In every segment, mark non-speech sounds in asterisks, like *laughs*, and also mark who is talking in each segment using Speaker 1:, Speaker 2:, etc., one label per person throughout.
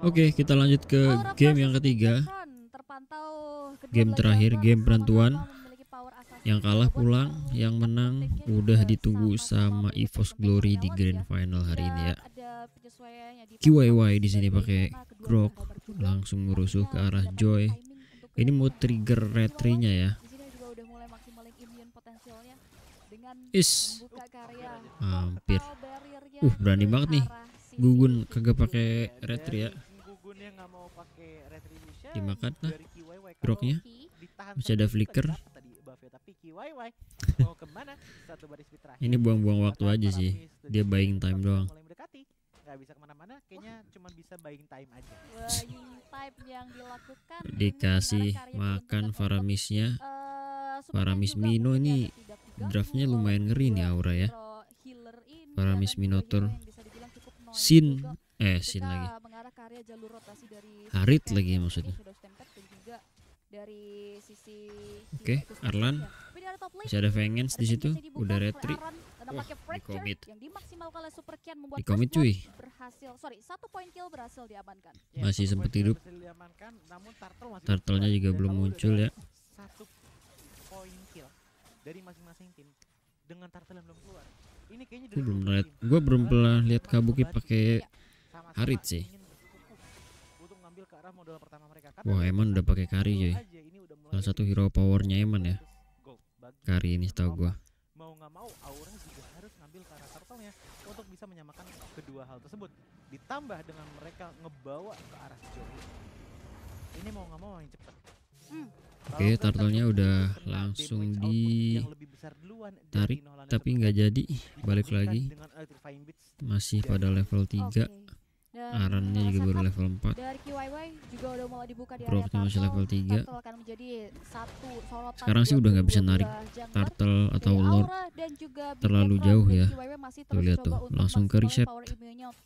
Speaker 1: Oke, kita lanjut ke game yang ketiga. Game terakhir, game
Speaker 2: assassin.
Speaker 1: Yang kalah pulang, yang menang udah ditunggu sama EVOS Glory di grand final hari ini ya. QYY di sini pakai Grok langsung merusuh ke arah Joy. Ini mau trigger retry-nya ya.
Speaker 2: Di sini juga udah mulai maksimalin immune potensialnya dengan
Speaker 1: Is hampir. Uh, berani banget nih. Gugun kagak pakai retry ya. Dimakan lah
Speaker 3: ditahan
Speaker 1: Masih ada flicker. *laughs* Ini buang-buang waktu aja sih. Dia buying time doang. Dikasih makan Faramisnya. Faramis Mino ini
Speaker 2: ya,
Speaker 1: draftnya lumayan ngeri nih Aura ya. Faramis Minotaur. Sin eh Sin lagi. Harit lagi maksudnya. Oke, Arlan.
Speaker 2: ya. Lane,
Speaker 1: Masih ada Vengeance di situ. Udah Wah,
Speaker 2: yang dimaksimalkan oleh Super membuat
Speaker 1: Di-commit,
Speaker 2: first blood
Speaker 1: cuy.
Speaker 2: berhasil sorry satu poin kill berhasil diamankan
Speaker 3: Ya,
Speaker 1: Masih
Speaker 3: poin
Speaker 1: hidup.
Speaker 3: berhasil diamankan, namun Turtle masih
Speaker 1: Turtle-nya juga belum muncul ya.
Speaker 3: Satu poin kill dari masing-masing tim dengan Turtle yang belum keluar. Ini kayaknya
Speaker 1: Gue belum lihat. Gue belum pernah lihat Kabuki pakai
Speaker 3: sama-sama
Speaker 1: Harit sih.
Speaker 3: ingin berkukuh untuk ngambil ke arah modal pertama mereka. Karena
Speaker 1: Wah, Eman udah pakai Kari,
Speaker 3: mulai
Speaker 1: Salah satu hero powernya Eman ya.
Speaker 3: 100 gol bagi
Speaker 1: Kari ini setahu gua.
Speaker 3: mau nggak mau Aura juga harus ngambil ke arah turtle-nya untuk bisa menyamakan kedua hal tersebut ditambah dengan mereka ngebawa ke arah Joy ini mau nggak mau yang cepat
Speaker 2: Hmm.
Speaker 1: Oke, turtle-nya udah langsung di tarik, tapi nggak jadi. Balik lagi. Masih pada level 3.
Speaker 2: Oke.
Speaker 1: Arannya juga baru level 4.
Speaker 2: dari QYY juga udah mulai dibuka di area
Speaker 1: Groknya masih level 3.
Speaker 2: Turtle akan menjadi satu sorotan
Speaker 1: Sekarang sih udah nggak bisa narik. Turtle atau Lord terlalu jauh ya. Tuh lihat tuh, langsung ke reset.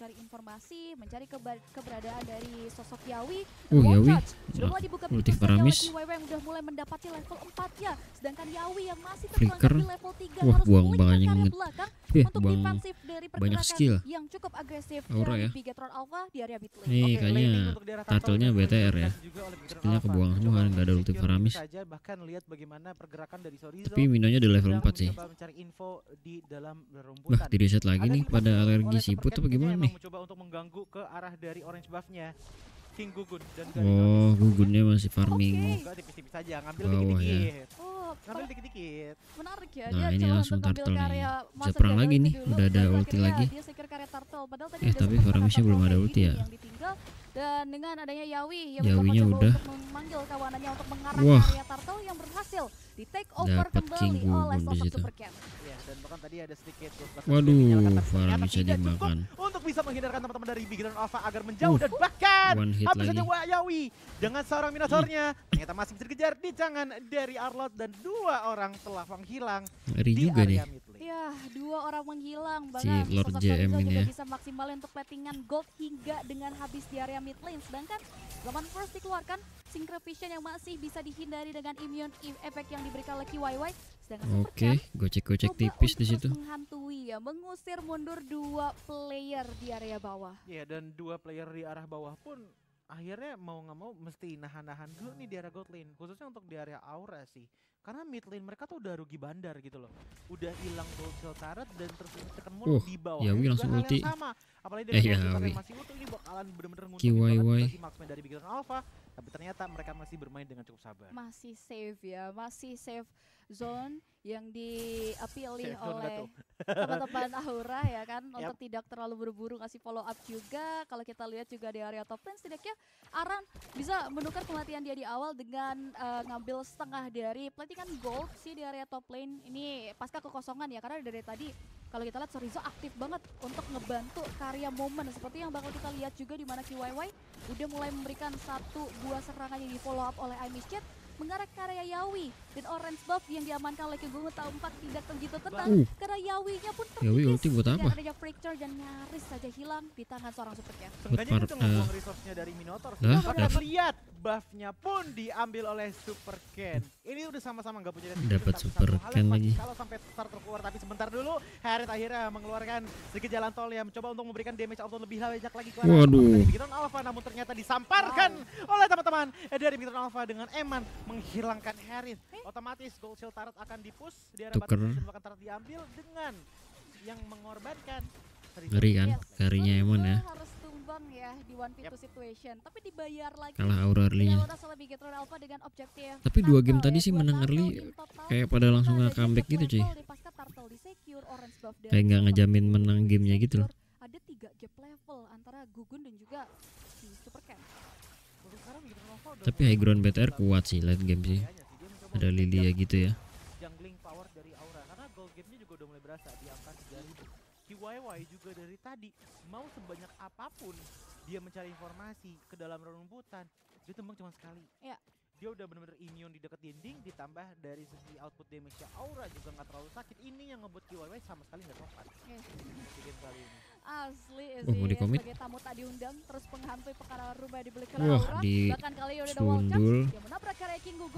Speaker 2: cari informasi, mencari keba- keberadaan dari sosok Yawi.
Speaker 1: Uh,
Speaker 2: Wall
Speaker 1: Yawi. Nah, ulti Faramis.
Speaker 2: Udah mulai mendapati level 4 ya. Sedangkan Yawi yang masih
Speaker 1: Flicker.
Speaker 2: level 3
Speaker 1: Wah,
Speaker 2: harus
Speaker 1: buang
Speaker 2: ke
Speaker 1: banyak banget. buang banyak skill.
Speaker 2: yang cukup agresif
Speaker 1: Aura ya.
Speaker 2: Bigetron Alpha di area mid lane.
Speaker 1: Nih,
Speaker 3: Oke,
Speaker 1: kayaknya
Speaker 3: dan
Speaker 1: BTR ya. Skillnya kebuang semua kan, nggak ada ulti Faramis.
Speaker 3: saja, bahkan lihat bagaimana pergerakan dari Sorizo
Speaker 1: Tapi Minonya di level
Speaker 3: sedang
Speaker 1: 4 sih.
Speaker 3: info di
Speaker 1: reset lagi
Speaker 3: Ada
Speaker 1: nih pada alergi siput apa gimana nih?
Speaker 3: mencoba untuk mengganggu ke arah dari orange buff-nya King Gugun dan
Speaker 1: Oh, gugunnya masih farming.
Speaker 2: Oke.
Speaker 3: Enggak tipis-tipis aja, ngambil
Speaker 1: Bawah ya.
Speaker 3: dikit-dikit.
Speaker 2: Oh,
Speaker 3: Ngambil dikit-dikit.
Speaker 2: menarik ya.
Speaker 1: Nah,
Speaker 2: dia
Speaker 1: ini langsung turtle nih. Bisa perang lagi nih,
Speaker 2: dulu,
Speaker 1: udah ada ulti lagi.
Speaker 2: Dia secure karya turtle. Padahal tadi
Speaker 1: Eh, tapi Faramisnya
Speaker 2: menggunakan
Speaker 1: belum ada ulti ya.
Speaker 2: Dan dengan adanya Yawi yang
Speaker 1: Yawinya udah.
Speaker 2: untuk memanggil kawanannya untuk mengarah
Speaker 1: Wah.
Speaker 2: karya turtle yang berhasil di take over
Speaker 1: Dapet King
Speaker 2: kembali oleh sosok
Speaker 1: situ.
Speaker 2: Super Cat.
Speaker 3: Ya, dan bahkan tadi ada sedikit Ghostbusters
Speaker 1: Waduh,
Speaker 3: tidak cukup
Speaker 1: dimakan.
Speaker 3: Bisa menghindarkan teman-teman dari Big Dragon Alpha agar menjauh
Speaker 1: Uh,
Speaker 3: dan bahkan habis saja Wak Yawi dengan seorang Minotaurnya ternyata masih bisa dikejar di tangan dari Arlot dan dua orang telah menghilang
Speaker 1: Ngeri
Speaker 3: di
Speaker 1: juga nih.
Speaker 3: area mid lane.
Speaker 2: Ya, dua orang menghilang.
Speaker 1: Si
Speaker 2: Bahkan
Speaker 1: Lord
Speaker 2: sosok
Speaker 1: JM ini ya.
Speaker 2: bisa maksimalin untuk platingan gold hingga dengan habis di area mid lane. Sedangkan zaman first dikeluarkan, Syncrovision yang masih bisa dihindari dengan immune e- efek yang diberikan oleh KYY. Sedangkan
Speaker 1: Oke,
Speaker 2: Cat
Speaker 1: gocek-gocek tipis di situ.
Speaker 2: Ya, mengusir mundur dua player di area bawah.
Speaker 3: Iya dan dua player di arah bawah pun akhirnya mau nggak mau mesti nahan-nahan dulu nih di area gold lane. Khususnya untuk di area aura sih. Karena mid lane mereka tuh udah rugi bandar gitu loh. Udah hilang gold shield turret dan terus tekan mulu
Speaker 1: Uh,
Speaker 3: di bawah. juga
Speaker 1: langsung ulti.
Speaker 3: sama. Apalagi
Speaker 1: Eh,
Speaker 3: dari
Speaker 1: Yawi.
Speaker 3: turret masih utuh ini bakalan bener-bener dari Big Alpha tapi ternyata mereka masih bermain dengan cukup sabar
Speaker 2: Masih safe ya, masih safe zone yang dipilih oleh teman-teman Aura ya kan untuk tidak terlalu buru-buru ngasih follow up juga. Kalau kita lihat juga di area top lane setidaknya Aran bisa menukar kematian dia di awal dengan eh, ngambil setengah dari platingan gold sih di area top lane. Ini pasca kekosongan ya karena dari tadi kalau kita lihat Sorizo aktif banget untuk ngebantu karya momen seperti yang bakal kita lihat juga di mana KYY udah mulai memberikan satu buah serangan yang di follow up oleh Miss Chat mengarah ke area Yawi dan orange buff yang diamankan oleh King Gugun tahun 4 tidak begitu tenang
Speaker 1: Uh.
Speaker 2: karena Yawinya pun
Speaker 1: Yawi
Speaker 2: terkikis
Speaker 1: ulti buat apa?
Speaker 2: adanya fracture dan nyaris saja hilang di tangan seorang super cat.
Speaker 3: Seenggaknya
Speaker 1: par-
Speaker 3: itu ngebuang
Speaker 1: eh,
Speaker 3: resource-nya dari Minotaur. Kita
Speaker 1: dapat.
Speaker 3: lihat buff-nya pun diambil oleh Super Ken. Ini udah sama-sama nggak punya
Speaker 1: Dapat Super Ken lagi.
Speaker 3: Kalau sampai start keluar tapi sebentar dulu Harith akhirnya mengeluarkan sedikit jalan tol yang mencoba untuk memberikan damage auto lebih banyak lagi ke
Speaker 1: Waduh.
Speaker 3: Alpha namun ternyata disamparkan oleh teman-teman eh, dari Bigetron Alpha dengan Eman menghilangkan Harith. Otomatis Gold Shield Turret akan dipus di arah
Speaker 1: Tuker.
Speaker 3: bahkan Turret diambil dengan yang mengorbankan
Speaker 1: Ngeri kan?
Speaker 2: Yes.
Speaker 1: Karinya
Speaker 2: Betul,
Speaker 1: Emon ya.
Speaker 2: harus tumbang ya di 1v2 situation, tapi dibayar lagi.
Speaker 1: Kalah aura
Speaker 2: objektif.
Speaker 1: Tapi dua game tadi sih menang early. Kayak pada langsung nge comeback gitu cuy. Kayak nggak ngejamin menang gamenya gitu loh.
Speaker 2: Ada tiga gap level antara Gugun dan juga si Super Ken.
Speaker 1: Tapi high ground BTR kuat sih late game sih. Ada Lilia
Speaker 3: mengejar
Speaker 1: gitu ya.
Speaker 3: jungling power dari Aura karena gold game-nya juga udah mulai berasa di angka 3000. KYY juga dari tadi mau sebanyak apa pun dia mencari informasi ke dalam rumputan dia tembak cuma sekali.
Speaker 2: Iya.
Speaker 3: Dia udah bener-bener immune di dekat dinding ditambah dari segi output damage Aura juga nggak terlalu sakit. Ini yang ngebuat KYY sama sekali nggak sopan di game kali ini.
Speaker 2: Asli
Speaker 1: Oh,
Speaker 2: sih sebagai tamu tak diundang terus penghantui perkara rumah dibeli ke
Speaker 1: Wah, di
Speaker 2: bahkan kali ini udah ada wall charge
Speaker 1: sundul.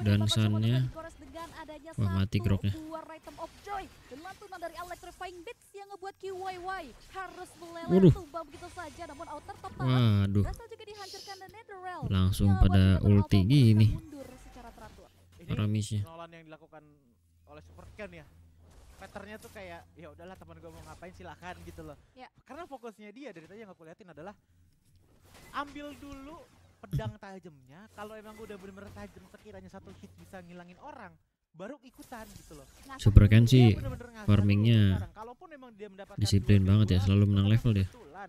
Speaker 1: Dan
Speaker 2: adanya
Speaker 1: Wah, mati groknya.
Speaker 2: buah item of joy dan lantunan dari electrifying beats yang ngebuat QYY harus meleleh
Speaker 1: Waduh.
Speaker 2: tumbang begitu saja namun outer total
Speaker 1: Waduh.
Speaker 2: berhasil juga dihancurkan dan Netherrealm
Speaker 1: Langsung pada ulti gini.
Speaker 3: Ini
Speaker 1: Paramisnya.
Speaker 3: Nolan yang dilakukan oleh Super Ken ya. Patternnya tuh kayak ya udahlah teman gue mau ngapain silakan gitu loh.
Speaker 2: Ya.
Speaker 3: Karena fokusnya dia dari tadi yang aku liatin adalah ambil dulu pedang tajamnya. Kalau emang udah bener-bener tajam sekiranya satu hit bisa ngilangin orang, baru ikutan gitu loh.
Speaker 2: Ngasah
Speaker 1: Super. Ken
Speaker 3: Dia
Speaker 1: sih farmingnya
Speaker 3: dulu sekarang. Kalaupun emang dia mendapatkan
Speaker 1: disiplin banget ya, selalu menang
Speaker 3: kan
Speaker 1: level dia.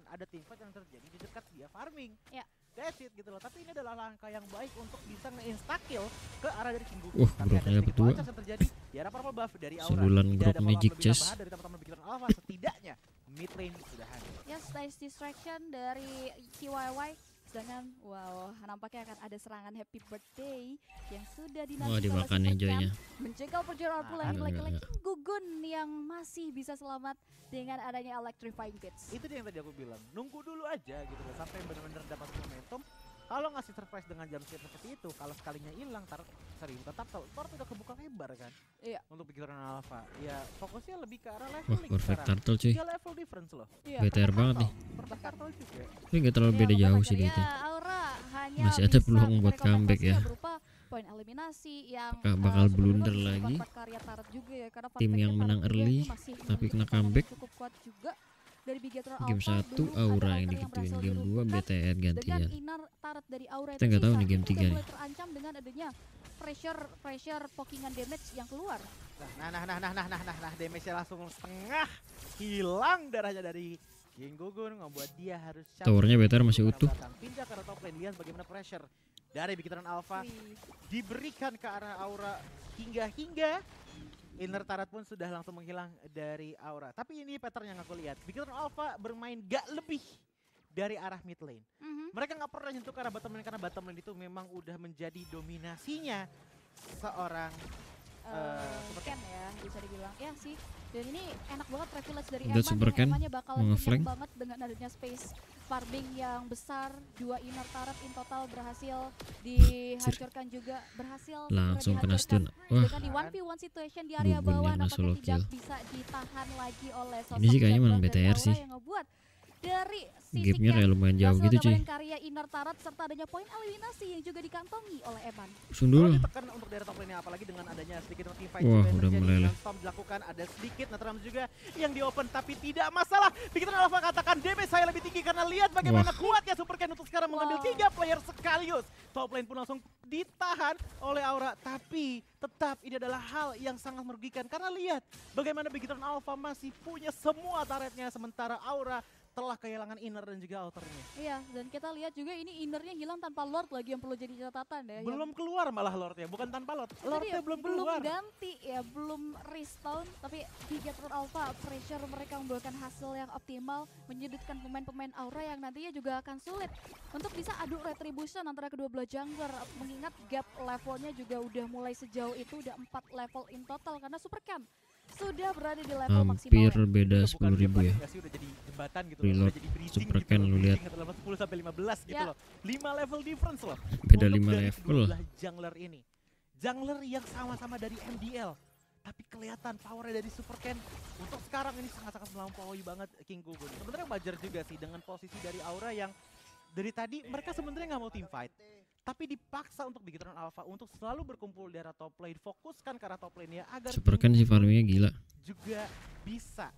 Speaker 3: ada teamfight yang terjadi di dekat dia farming.
Speaker 2: Ya.
Speaker 3: That's it gitu loh. Tapi ini adalah langkah yang baik untuk bisa nge-insta kill ke arah dari King Gugu.
Speaker 1: Wah,
Speaker 3: Tapi
Speaker 1: groknya
Speaker 3: ada sedikit
Speaker 1: dapet dua.
Speaker 3: wajah yang terjadi di arah purple buff dari Aura. Ada follow-up
Speaker 1: magic
Speaker 3: tambahan dari teman-teman Bikiran Alpha. Setidaknya mid lane sudah hancur.
Speaker 2: Yes, nice distraction dari KYY. Sedangkan, wow, nampaknya akan ada serangan happy birthday yang sudah dinanti oleh
Speaker 1: dimakan nih joynya.
Speaker 2: Menjegal perjalanan pula lagi-lagi
Speaker 1: enggak.
Speaker 2: Gugun yang masih bisa selamat dengan adanya electrifying bits.
Speaker 3: Itu dia yang tadi aku bilang. Nunggu dulu aja gitu loh sampai benar-benar dapat momentum. Kalau ngasih surprise dengan jam seperti itu, kalau sekalinya hilang, tar sorry, tetap udah kebuka lebar kan.
Speaker 2: Iya.
Speaker 3: Untuk pikiran alpha, ya fokusnya lebih ke arah
Speaker 1: Wah
Speaker 3: leveling
Speaker 1: perfect
Speaker 3: sekarang.
Speaker 1: turtle cuy.
Speaker 3: Level difference loh.
Speaker 2: Iya.
Speaker 1: BTR banget nih.
Speaker 3: Perfect turtle juga.
Speaker 1: Tapi nggak terlalu
Speaker 2: Iya,
Speaker 1: beda jauh sih gitu.
Speaker 2: Aura hanya
Speaker 1: Masih ada peluang buat comeback ya.
Speaker 2: poin eliminasi yang
Speaker 1: Apakah bakal
Speaker 2: sebelumnya
Speaker 1: blunder lagi?
Speaker 2: juga ya karena
Speaker 1: Tim yang menang early, tapi kena comeback.
Speaker 2: cukup kuat juga dari Bigetron
Speaker 1: Game
Speaker 2: Alpha
Speaker 1: 1
Speaker 2: belum ada
Speaker 1: Aura yang digituin. Game 2
Speaker 2: dilumpuhkan.
Speaker 1: BTR gantian. Kita nggak tahu nih game
Speaker 2: tiga
Speaker 1: tiga nih.
Speaker 2: mulai terancam dengan adanya pressure pressure pokingan damage yang keluar
Speaker 3: Nah, nah, nah, nah, nah, nah, nah, nah, damage-nya langsung setengah hilang darahnya dari King Gugun membuat dia harus
Speaker 1: Towernya BTR masih utuh.
Speaker 3: Pindah ke top lane, lihat bagaimana pressure dari Bikiran Alpha
Speaker 2: Wih,
Speaker 3: diberikan ke arah Aura hingga hingga Inner Tarat pun sudah langsung menghilang dari Aura. Tapi ini pattern yang aku lihat. Bikiran Alpha bermain gak lebih dari arah mid lane.
Speaker 2: mhm.
Speaker 3: Mereka nggak pernah nyentuh ke arah bottom lane karena bottom lane itu memang udah menjadi dominasinya seorang Super
Speaker 2: Ken ya bisa dibilang ya sih dan ini enak banget privilege dari
Speaker 1: Udah
Speaker 2: Eman
Speaker 1: Super
Speaker 2: yang
Speaker 1: Ken
Speaker 2: Emannya bakal banget dengan adanya space farming yang besar dua inner turret in total berhasil dihancurkan juga berhasil
Speaker 1: Langsung kena stun. Wah
Speaker 2: dengan di 1v1 situation di area
Speaker 1: Gugun
Speaker 2: bawah nampaknya tidak
Speaker 1: kill.
Speaker 2: bisa ditahan lagi oleh sosok
Speaker 1: Ini sih kayaknya menang BTR sih. Gamenya kayak lumayan jauh gitu cuy.
Speaker 2: Inner turret serta adanya poin eliminasi yang juga dikantongi oleh Eman
Speaker 1: Sundul.
Speaker 3: ditekan untuk daerah top lane apalagi dengan adanya sedikit
Speaker 1: Wah, udah
Speaker 3: dengan Storm dilakukan ada sedikit Netram juga yang di open tapi tidak masalah. Bikiran Alpha katakan damage saya lebih tinggi karena lihat bagaimana kuatnya Super Ken untuk sekarang mengambil
Speaker 2: Wow.
Speaker 3: tiga player sekaligus. Top lane pun langsung ditahan oleh Aura tapi tetap ini adalah hal yang sangat merugikan. Karena lihat bagaimana Bikiran Alpha masih punya semua turretnya sementara Aura telah kehilangan inner dan juga outernya.
Speaker 2: Iya, dan kita lihat juga ini innernya hilang tanpa Lord lagi yang perlu jadi catatan ya.
Speaker 3: Belum keluar malah Lordnya, bukan tanpa Lord. Lordnya belum keluar.
Speaker 2: Belum ganti ya, belum respawn. Tapi Bigetron Alpha pressure mereka membuahkan hasil yang optimal, menyudutkan pemain-pemain Aura yang nantinya juga akan sulit untuk bisa adu retribution antara kedua belah jungler. Mengingat gap levelnya juga udah mulai sejauh itu, udah 4 level in total karena Super Camp sudah berada di level
Speaker 1: hampir
Speaker 2: maksimal.
Speaker 1: beda sepuluh ribu ya.
Speaker 3: Udah jadi jembatan gitu
Speaker 1: Reload,
Speaker 3: jadi bridging
Speaker 1: super
Speaker 3: gitu
Speaker 1: can
Speaker 3: loh,
Speaker 1: lu lihat.
Speaker 3: bridging level 10 sampai 15 gitu
Speaker 2: Ya.
Speaker 3: loh. 5 level difference loh.
Speaker 1: Beda
Speaker 3: untuk
Speaker 1: 5
Speaker 3: dari
Speaker 1: level.
Speaker 3: jungler ini. Jungler yang sama-sama dari MDL. Tapi kelihatan powernya dari Super Ken untuk sekarang ini sangat-sangat melampaui banget King Gugun. Sebenarnya wajar juga sih dengan posisi dari Aura yang dari tadi mereka sebenarnya nggak mau team fight. Tapi dipaksa untuk Bigetron Alpha untuk selalu berkumpul di arah top lane, fokuskan ke arah top lane ya agar
Speaker 1: Super kan si farmingnya gila.
Speaker 3: juga bisa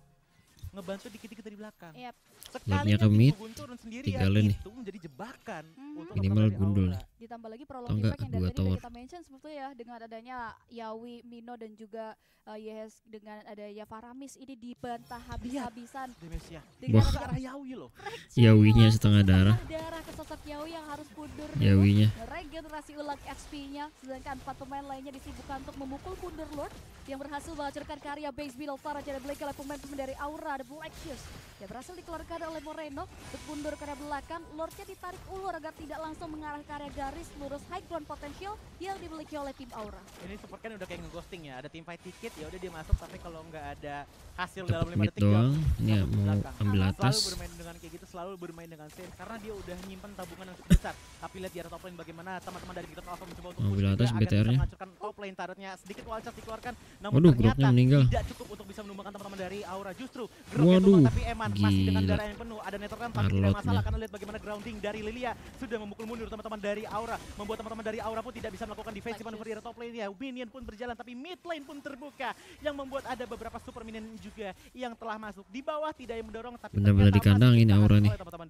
Speaker 3: ngebantu dikit-dikit dari belakang.
Speaker 1: Lordnya
Speaker 3: Sekalinya
Speaker 1: ke mid,
Speaker 3: turun sendirian
Speaker 1: tinggalin nih.
Speaker 3: itu menjadi jebakan
Speaker 2: Mhm.
Speaker 3: untuk
Speaker 1: Minimal gundul
Speaker 3: Aura.
Speaker 1: nih.
Speaker 2: ditambah lagi prolong
Speaker 1: enggak,
Speaker 2: impact yang dari tadi kita mention seperti ya dengan adanya Yawi, Mino dan juga uh, Yes dengan adanya Faramis ini dibantah habis-habisan
Speaker 3: Demesia.
Speaker 2: dengan
Speaker 1: Wah.
Speaker 3: Ke arah Yawi loh.
Speaker 1: Yawinya setengah darah.
Speaker 2: Darah ke sosok Yawi yang harus mundur.
Speaker 1: Yawinya
Speaker 2: regenerasi ulang XP-nya sedangkan empat pemain lainnya disibukkan untuk memukul mundur Lord yang berhasil menghancurkan karya base build para jadi Blake oleh pemain-pemain dari Aura The Black Shoes yang berhasil dikeluarkan oleh Moreno untuk mundur ke arah belakang Lordnya ditarik ulur agar tidak langsung mengarah ke area garis lurus high ground potential yang dimiliki oleh tim Aura
Speaker 3: Ini super kan udah kayak ngeghosting ya. Ada team fight ticket ya udah dia masuk tapi kalau nggak ada hasil dalam
Speaker 1: dapat
Speaker 3: 5
Speaker 1: mid
Speaker 3: detik
Speaker 1: doang. ya mau ambil
Speaker 3: Selalu
Speaker 1: atas.
Speaker 3: bermain dengan kayak gitu, selalu bermain dengan safe karena dia udah nyimpen tabungan yang cukup besar. Tapi lihat di arah top lane bagaimana teman-teman dari Giton Alpha mencoba untuk push
Speaker 1: atas BTR-nya.
Speaker 3: menghancurkan top lane turretnya. Sedikit wall charge dikeluarkan namun
Speaker 1: Waduh,
Speaker 3: ternyata
Speaker 1: meninggal.
Speaker 3: tidak cukup untuk bisa menumbangkan teman-teman dari Aura. Justru
Speaker 1: Waduh,
Speaker 3: tumbang tapi Eman masih dengan darah yang penuh. Ada network kan tapi tidak masalah karena lihat bagaimana grounding dari Lilia sudah memukul mundur teman-teman dari Aura. Membuat teman-teman dari Aura pun tidak bisa melakukan defensive
Speaker 2: Bagus.
Speaker 3: maneuver di arah top lane ya. Minion pun berjalan tapi mid lane pun terbuka yang membuat ada beberapa super minion juga yang telah masuk di bawah tidak yang mendorong tapi
Speaker 1: Benar-benar
Speaker 3: ternyata
Speaker 1: dikandangin
Speaker 3: masih
Speaker 1: Aura
Speaker 3: ditahan
Speaker 1: nih.
Speaker 3: oleh teman-teman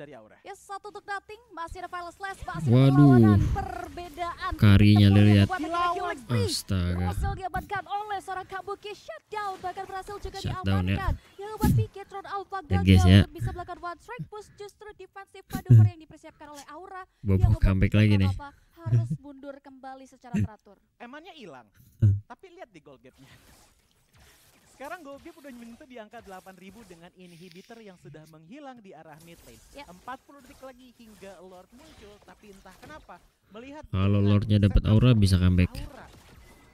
Speaker 2: Ya satu untuk dating masih ada File Slash masih
Speaker 1: Waduh.
Speaker 2: ada perlawanan perbedaan
Speaker 1: Karinya lihat. Astaga.
Speaker 2: berhasil diamankan oleh seorang Kabuki shutdown bahkan berhasil juga
Speaker 1: Shutdown, ya.
Speaker 2: diamankan yang membuat Piketron Alpha gagal
Speaker 1: guys, ya.
Speaker 2: bisa melakukan one strike push justru defensive maneuver yang dipersiapkan oleh Aura yang
Speaker 1: Bobo comeback lagi nih.
Speaker 2: Harus mundur kembali secara teratur
Speaker 3: Emannya hilang. Tapi lihat di goal gapnya. Sekarang goal gap udah menyentuh di angka 8000 dengan inhibitor yang sudah menghilang di arah mid lane.
Speaker 2: Ya.
Speaker 3: 40 detik lagi hingga Lord muncul tapi entah kenapa melihat
Speaker 1: Kalau Lordnya dapat aura bisa comeback.
Speaker 3: Aura.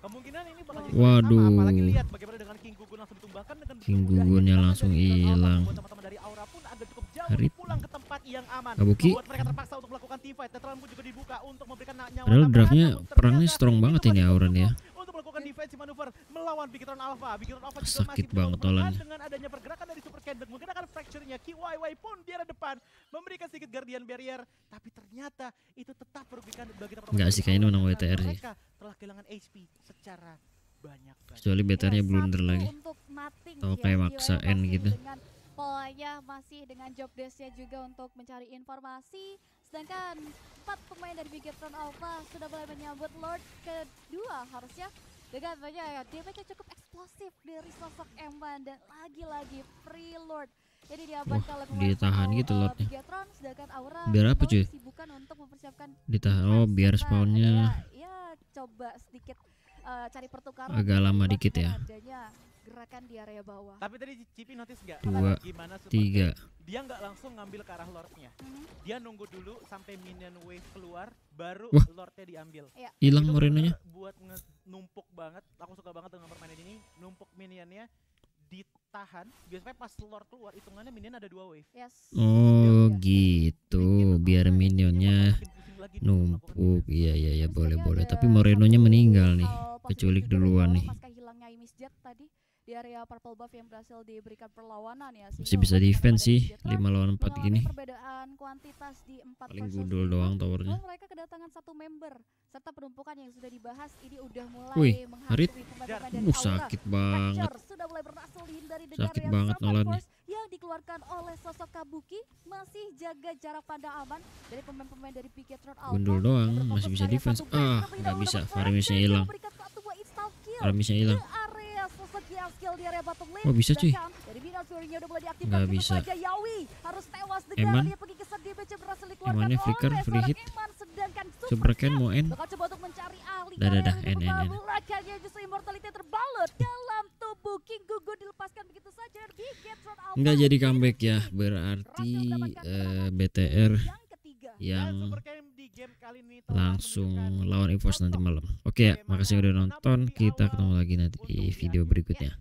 Speaker 3: Kemungkinan ini bakal jadi
Speaker 1: Waduh.
Speaker 3: sama apalagi lihat bagaimana dengan King Gugun langsung ditumbangkan dengan
Speaker 1: King Gugunnya
Speaker 3: ditekan
Speaker 1: langsung hilang.
Speaker 3: teman-teman dari Aura pun agak cukup jauh
Speaker 1: Harit.
Speaker 3: untuk pulang ke tempat yang aman.
Speaker 1: Kabuki.
Speaker 3: Membuat mereka terpaksa untuk melakukan team fight. Netral pun juga dibuka untuk memberikan nyawa
Speaker 1: Padahal draftnya perangnya strong banget ini Aura nih ya.
Speaker 3: Melakukan defensive manuver melawan Bigitron Alpha. Bigitron Alpha juga
Speaker 1: Sakit
Speaker 3: masih
Speaker 1: banget Nolan.
Speaker 3: dengan adanya pergerakan dari Super Cat dan menggunakan fracture-nya. KYY pun di arah depan memberikan sedikit guardian barrier. Tapi ternyata itu tetap merugikan bagi teman-teman.
Speaker 1: Nggak
Speaker 3: dari
Speaker 1: sih, kayaknya menang WTR sih.
Speaker 3: Mereka telah kehilangan HP secara banyak.
Speaker 1: Kecuali BTR-nya
Speaker 2: Ya,
Speaker 1: blunder lagi. Atau
Speaker 2: ya,
Speaker 1: kayak N gitu.
Speaker 2: polanya masih dengan job desk-nya juga untuk mencari informasi sedangkan empat pemain dari Bigetron Alpha sudah mulai menyambut Lord kedua harusnya dengan banyak damage yang cukup eksplosif dari sosok Eman dan lagi-lagi free Lord jadi diamankan oleh pemain
Speaker 1: ditahan gitu
Speaker 2: uh,
Speaker 1: Lordnya.
Speaker 2: Bigetron sedangkan Aura
Speaker 1: Biar apa, cuy?
Speaker 2: untuk mempersiapkan
Speaker 1: Ditahan oh biar spawnnya
Speaker 2: ya coba sedikit uh, cari pertukaran
Speaker 1: Agak lama dikit ya.
Speaker 2: adanya gerakan di area bawah.
Speaker 3: Tapi tadi Cipi notice nggak
Speaker 1: Dua,
Speaker 3: gimana
Speaker 1: tiga.
Speaker 3: Dia nggak langsung ngambil ke arah Lordnya.
Speaker 2: Mhm.
Speaker 3: Dia nunggu dulu sampai minion wave keluar, baru
Speaker 1: Wah.
Speaker 3: Lordnya diambil.
Speaker 1: Hilang
Speaker 3: Itu
Speaker 1: Morenonya.
Speaker 3: bener-bener buat nge- banget. Aku suka banget dengan permainan ini. Numpuk minionnya ditahan. Biasanya pas Lord keluar, hitungannya minion ada dua wave.
Speaker 2: Yes.
Speaker 1: Oh
Speaker 2: Iya.
Speaker 1: gitu, biar
Speaker 3: Makanya
Speaker 1: minionnya numpuk. Iya iya iya boleh boleh. Tapi Morenonya
Speaker 2: satu
Speaker 1: meninggal nih. Keculik duluan
Speaker 2: Aura
Speaker 1: nih.
Speaker 2: Pasca hilangnya Imis Jet tadi di area purple buff yang berhasil diberikan perlawanan ya.
Speaker 1: Masih bisa defense sih
Speaker 2: dari Bigetron
Speaker 1: 5 lawan 4
Speaker 2: mengalami
Speaker 1: gini.
Speaker 2: perbedaan kuantitas di 4
Speaker 1: Paling gundul
Speaker 2: 5.
Speaker 1: doang towernya.
Speaker 2: Satu member serta penumpukan yang sudah dibahas ini udah mulai
Speaker 1: Wih, Harit. Uh sakit banget.
Speaker 2: Sudah mulai berhasil dihindari dengan
Speaker 1: Sakit banget Nolan
Speaker 2: yang dikeluarkan oleh sosok Kabuki masih jaga jarak pandang aman dari pemain-pemain dari Piketron Alpha.
Speaker 1: Gundul doang, masih bisa defense. Ah, nggak bisa.
Speaker 2: yang
Speaker 1: hilang.
Speaker 2: ke
Speaker 1: hilang.
Speaker 2: area sosok yang skill di area bottom lane.
Speaker 1: Oh, bisa, cuy. Nggak
Speaker 2: cukup
Speaker 1: bisa.
Speaker 2: saja Yawi harus tewas Eman Emannya flicker free hit Super Ken mau N Dah dah dah N N N Enggak jadi comeback ya Berarti uh, BTR yang langsung lawan EVOS nanti malam. Oke ya, makasih udah nonton. Kita ketemu lagi nanti di video berikutnya.